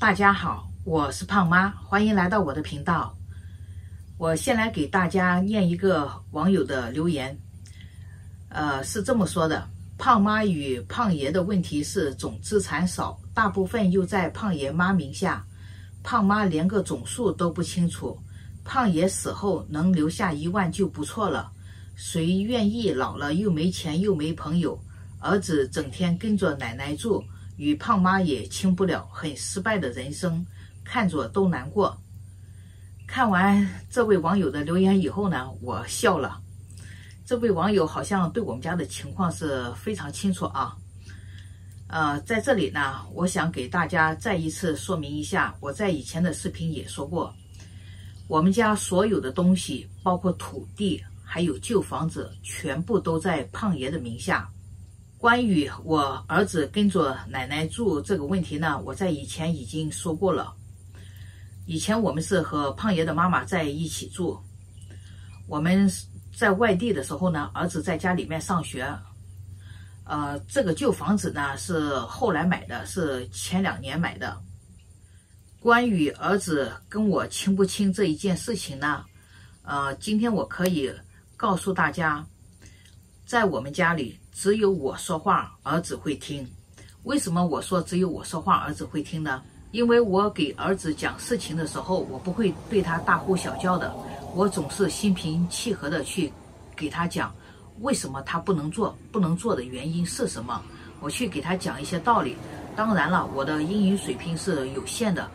大家好，我是胖妈，欢迎来到我的频道。我先来给大家念一个网友的留言，呃，是这么说的：胖妈与胖爷的问题是总资产少，大部分又在胖爷妈名下，胖妈连个总数都不清楚。胖爷死后能留下一万就不错了，谁愿意老了又没钱又没朋友？儿子整天跟着奶奶住。与胖妈也亲不了，很失败的人生，看着都难过。看完这位网友的留言以后呢，我笑了。这位网友好像对我们家的情况是非常清楚啊。呃，在这里呢，我想给大家再一次说明一下，我在以前的视频也说过，我们家所有的东西，包括土地，还有旧房子，全部都在胖爷的名下。关于我儿子跟着奶奶住这个问题呢，我在以前已经说过了。以前我们是和胖爷的妈妈在一起住，我们在外地的时候呢，儿子在家里面上学。呃，这个旧房子呢是后来买的，是前两年买的。关于儿子跟我亲不亲这一件事情呢，呃，今天我可以告诉大家，在我们家里。只有我说话，儿子会听。为什么我说只有我说话，儿子会听呢？因为我给儿子讲事情的时候，我不会对他大呼小叫的，我总是心平气和的去给他讲，为什么他不能做，不能做的原因是什么，我去给他讲一些道理。当然了，我的英语水平是有限的，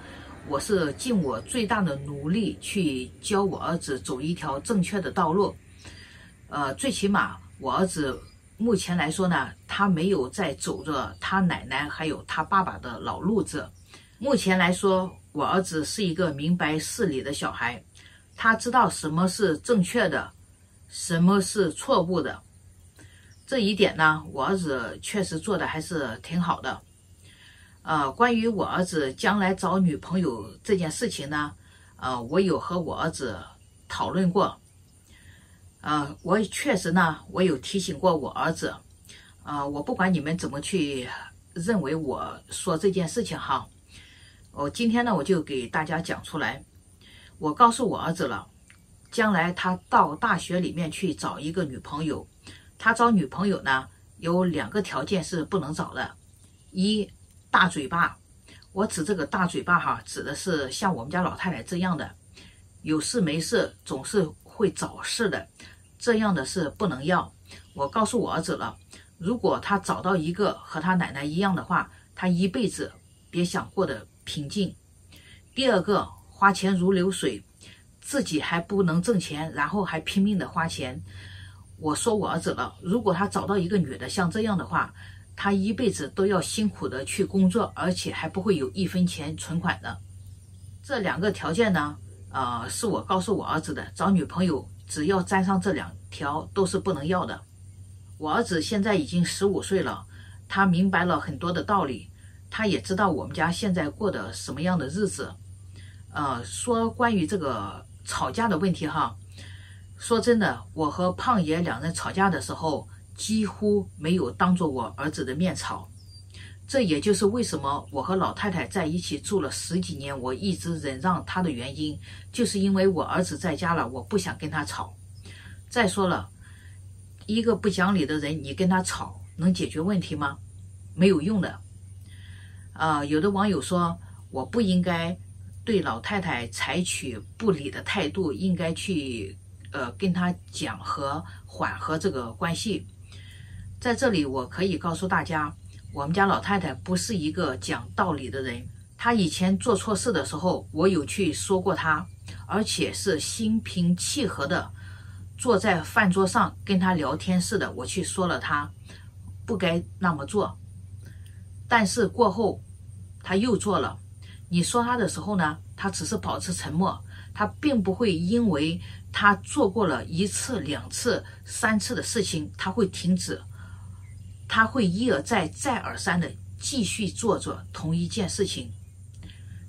我是尽我最大的努力去教我儿子走一条正确的道路。呃，最起码我儿子。目前来说呢，他没有在走着他奶奶还有他爸爸的老路子。目前来说，我儿子是一个明白事理的小孩，他知道什么是正确的，什么是错误的。这一点呢，我儿子确实做的还是挺好的。呃，关于我儿子将来找女朋友这件事情呢，呃，我有和我儿子讨论过。呃，我确实呢，我有提醒过我儿子，呃，我不管你们怎么去认为我说这件事情哈，我今天呢，我就给大家讲出来。我告诉我儿子了，将来他到大学里面去找一个女朋友，他找女朋友呢有两个条件是不能找的，一大嘴巴，我指这个大嘴巴哈，指的是像我们家老太太这样的，有事没事总是会找事的。这样的是不能要。我告诉我儿子了，如果他找到一个和他奶奶一样的话，他一辈子别想过得平静。第二个，花钱如流水，自己还不能挣钱，然后还拼命的花钱。我说我儿子了，如果他找到一个女的像这样的话，他一辈子都要辛苦的去工作，而且还不会有一分钱存款的。这两个条件呢，呃，是我告诉我儿子的，找女朋友。只要沾上这两条，都是不能要的。我儿子现在已经十五岁了，他明白了很多的道理，他也知道我们家现在过的什么样的日子。呃，说关于这个吵架的问题哈，说真的，我和胖爷两人吵架的时候，几乎没有当着我儿子的面吵。这也就是为什么我和老太太在一起住了十几年，我一直忍让她的原因，就是因为我儿子在家了，我不想跟他吵。再说了，一个不讲理的人，你跟他吵能解决问题吗？没有用的。啊，有的网友说我不应该对老太太采取不理的态度，应该去呃跟他讲和缓和这个关系。在这里，我可以告诉大家。我们家老太太不是一个讲道理的人，她以前做错事的时候，我有去说过她，而且是心平气和的坐在饭桌上跟她聊天似的，我去说了她不该那么做。但是过后她又做了，你说她的时候呢，她只是保持沉默，她并不会因为她做过了一次、两次、三次的事情，她会停止。他会一而再、再而三的继续做着同一件事情，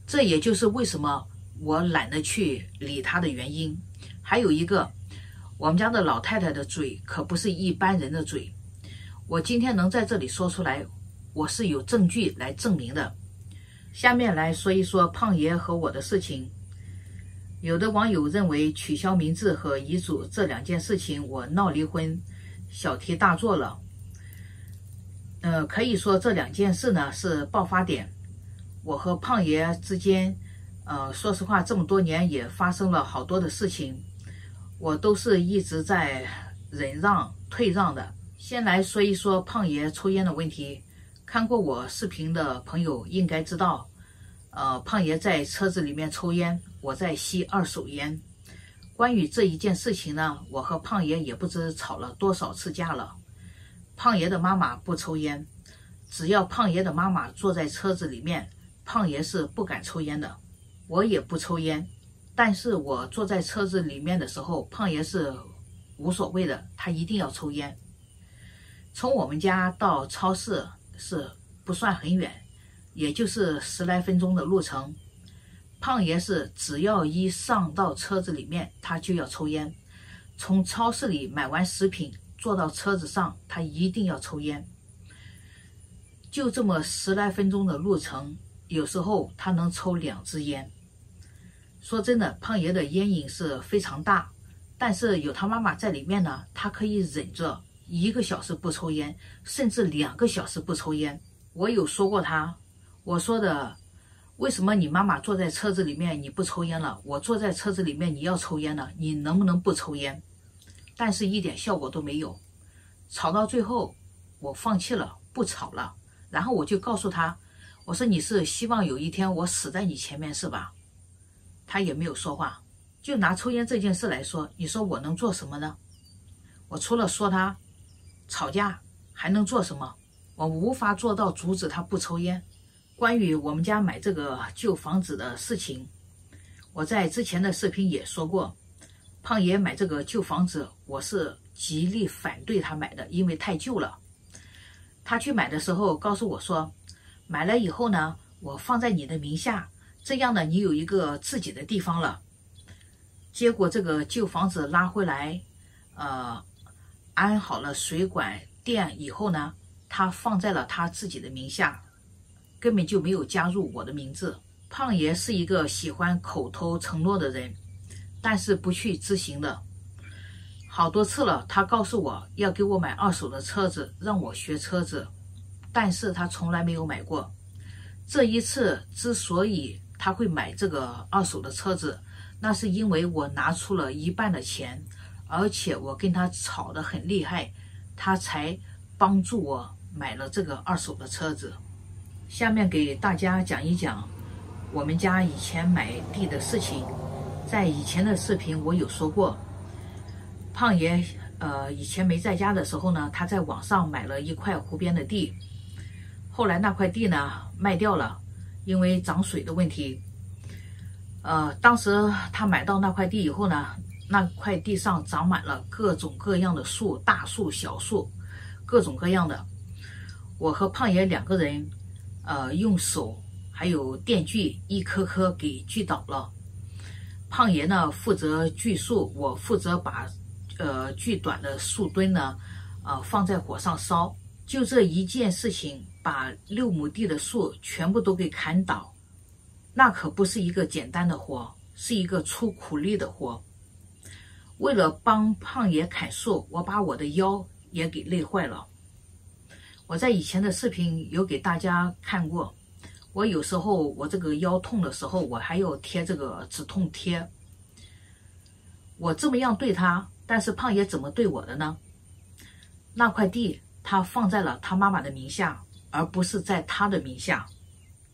这也就是为什么我懒得去理他的原因。还有一个，我们家的老太太的嘴可不是一般人的嘴。我今天能在这里说出来，我是有证据来证明的。下面来说一说胖爷和我的事情。有的网友认为取消名字和遗嘱这两件事情，我闹离婚，小题大做了。呃，可以说这两件事呢是爆发点。我和胖爷之间，呃，说实话，这么多年也发生了好多的事情，我都是一直在忍让、退让的。先来说一说胖爷抽烟的问题。看过我视频的朋友应该知道，呃，胖爷在车子里面抽烟，我在吸二手烟。关于这一件事情呢，我和胖爷也不知吵了多少次架了。胖爷的妈妈不抽烟，只要胖爷的妈妈坐在车子里面。胖爷是不敢抽烟的，我也不抽烟，但是我坐在车子里面的时候，胖爷是无所谓的，他一定要抽烟。从我们家到超市是不算很远，也就是十来分钟的路程。胖爷是只要一上到车子里面，他就要抽烟。从超市里买完食品，坐到车子上，他一定要抽烟。就这么十来分钟的路程。有时候他能抽两支烟。说真的，胖爷的烟瘾是非常大，但是有他妈妈在里面呢，他可以忍着一个小时不抽烟，甚至两个小时不抽烟。我有说过他，我说的，为什么你妈妈坐在车子里面你不抽烟了，我坐在车子里面你要抽烟了，你能不能不抽烟？但是一点效果都没有，吵到最后，我放弃了，不吵了，然后我就告诉他。我说你是希望有一天我死在你前面是吧？他也没有说话。就拿抽烟这件事来说，你说我能做什么呢？我除了说他吵架，还能做什么？我无法做到阻止他不抽烟。关于我们家买这个旧房子的事情，我在之前的视频也说过，胖爷买这个旧房子，我是极力反对他买的，因为太旧了。他去买的时候告诉我说。买了以后呢，我放在你的名下，这样呢，你有一个自己的地方了。结果这个旧房子拉回来，呃，安好了水管电以后呢，他放在了他自己的名下，根本就没有加入我的名字。胖爷是一个喜欢口头承诺的人，但是不去执行的。好多次了，他告诉我要给我买二手的车子，让我学车子。但是他从来没有买过。这一次之所以他会买这个二手的车子，那是因为我拿出了一半的钱，而且我跟他吵得很厉害，他才帮助我买了这个二手的车子。下面给大家讲一讲我们家以前买地的事情。在以前的视频我有说过，胖爷呃以前没在家的时候呢，他在网上买了一块湖边的地。后来那块地呢卖掉了，因为涨水的问题。呃，当时他买到那块地以后呢，那块地上长满了各种各样的树，大树、小树，各种各样的。我和胖爷两个人，呃，用手还有电锯一棵棵给锯倒了。胖爷呢负责锯树，我负责把呃锯短的树墩呢，呃放在火上烧。就这一件事情。把六亩地的树全部都给砍倒，那可不是一个简单的活，是一个出苦力的活。为了帮胖爷砍树，我把我的腰也给累坏了。我在以前的视频有给大家看过，我有时候我这个腰痛的时候，我还要贴这个止痛贴。我这么样对他，但是胖爷怎么对我的呢？那块地他放在了他妈妈的名下。而不是在他的名下，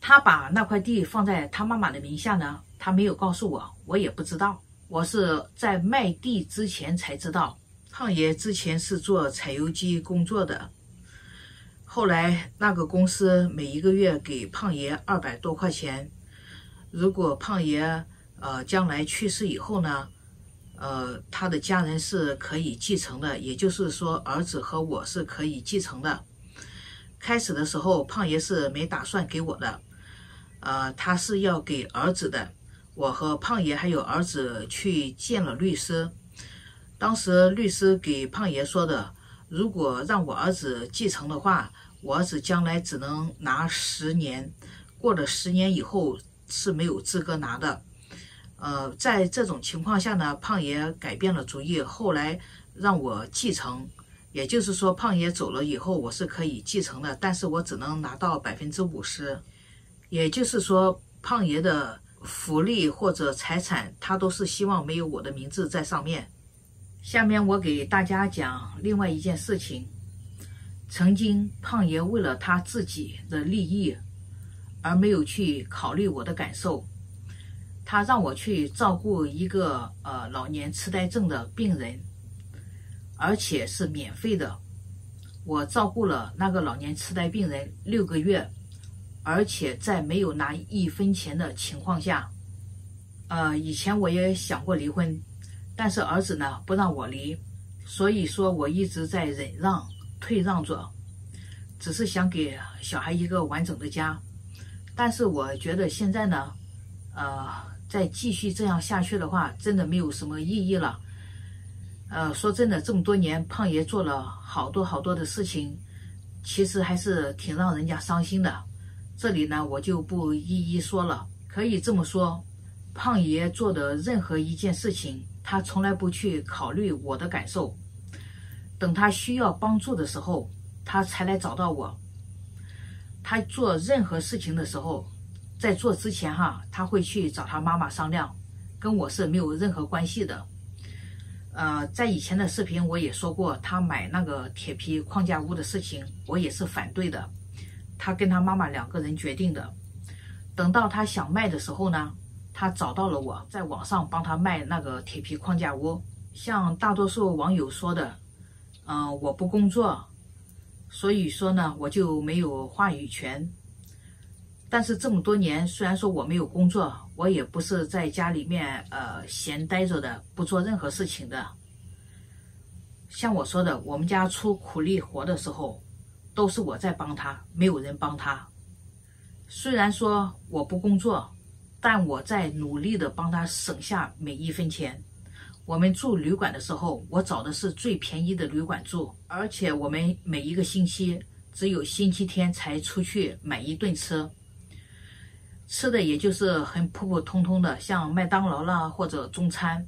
他把那块地放在他妈妈的名下呢？他没有告诉我，我也不知道。我是在卖地之前才知道。胖爷之前是做柴油机工作的，后来那个公司每一个月给胖爷二百多块钱。如果胖爷呃将来去世以后呢，呃他的家人是可以继承的，也就是说儿子和我是可以继承的。开始的时候，胖爷是没打算给我的，呃，他是要给儿子的。我和胖爷还有儿子去见了律师，当时律师给胖爷说的，如果让我儿子继承的话，我儿子将来只能拿十年，过了十年以后是没有资格拿的。呃，在这种情况下呢，胖爷改变了主意，后来让我继承。也就是说，胖爷走了以后，我是可以继承的，但是我只能拿到百分之五十。也就是说，胖爷的福利或者财产，他都是希望没有我的名字在上面。下面我给大家讲另外一件事情。曾经，胖爷为了他自己的利益，而没有去考虑我的感受。他让我去照顾一个呃老年痴呆症的病人。而且是免费的，我照顾了那个老年痴呆病人六个月，而且在没有拿一分钱的情况下，呃，以前我也想过离婚，但是儿子呢不让我离，所以说我一直在忍让、退让着，只是想给小孩一个完整的家。但是我觉得现在呢，呃，再继续这样下去的话，真的没有什么意义了。呃，说真的，这么多年，胖爷做了好多好多的事情，其实还是挺让人家伤心的。这里呢，我就不一一说了。可以这么说，胖爷做的任何一件事情，他从来不去考虑我的感受。等他需要帮助的时候，他才来找到我。他做任何事情的时候，在做之前哈，他会去找他妈妈商量，跟我是没有任何关系的。呃，在以前的视频我也说过，他买那个铁皮框架屋的事情，我也是反对的。他跟他妈妈两个人决定的。等到他想卖的时候呢，他找到了我，在网上帮他卖那个铁皮框架屋。像大多数网友说的，嗯，我不工作，所以说呢，我就没有话语权。但是这么多年，虽然说我没有工作，我也不是在家里面呃闲待着的，不做任何事情的。像我说的，我们家出苦力活的时候，都是我在帮他，没有人帮他。虽然说我不工作，但我在努力的帮他省下每一分钱。我们住旅馆的时候，我找的是最便宜的旅馆住，而且我们每一个星期只有星期天才出去买一顿吃。吃的也就是很普普通通的，像麦当劳啦或者中餐，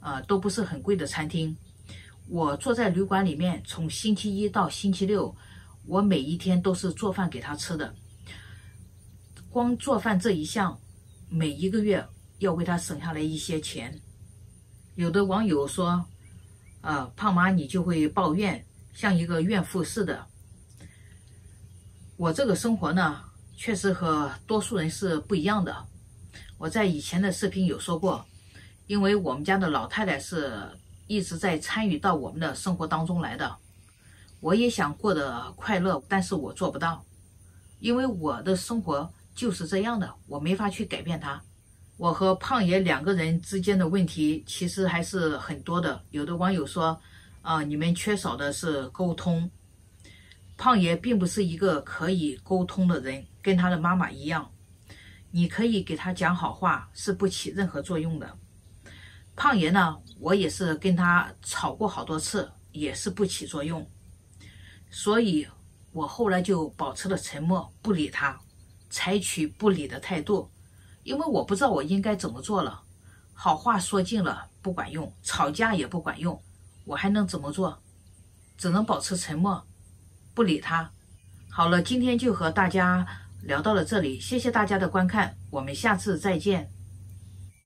呃，都不是很贵的餐厅。我坐在旅馆里面，从星期一到星期六，我每一天都是做饭给他吃的。光做饭这一项，每一个月要为他省下来一些钱。有的网友说：“啊，胖妈你就会抱怨，像一个怨妇似的。”我这个生活呢？确实和多数人是不一样的。我在以前的视频有说过，因为我们家的老太太是一直在参与到我们的生活当中来的。我也想过得快乐，但是我做不到，因为我的生活就是这样的，我没法去改变它。我和胖爷两个人之间的问题其实还是很多的。有的网友说，啊，你们缺少的是沟通。胖爷并不是一个可以沟通的人。跟他的妈妈一样，你可以给他讲好话，是不起任何作用的。胖爷呢，我也是跟他吵过好多次，也是不起作用。所以，我后来就保持了沉默，不理他，采取不理的态度，因为我不知道我应该怎么做了。好话说尽了不管用，吵架也不管用，我还能怎么做？只能保持沉默，不理他。好了，今天就和大家。聊到了这里，谢谢大家的观看，我们下次再见。